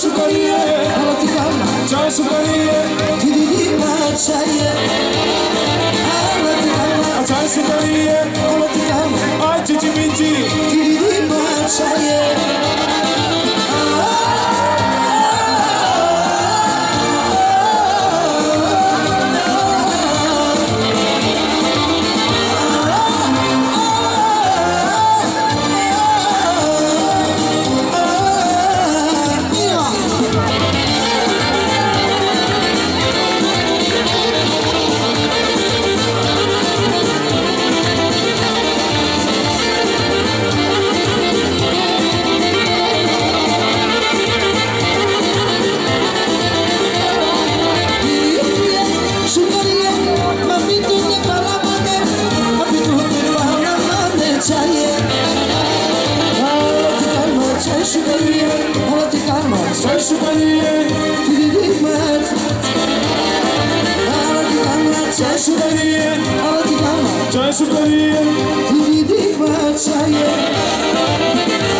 kama Çay su kariye Halati kama Çay su kariye Tididi ma chaye Halati kama Çay su kariye Halati kama Ay cici minci Già su Corea, ti dico acciaio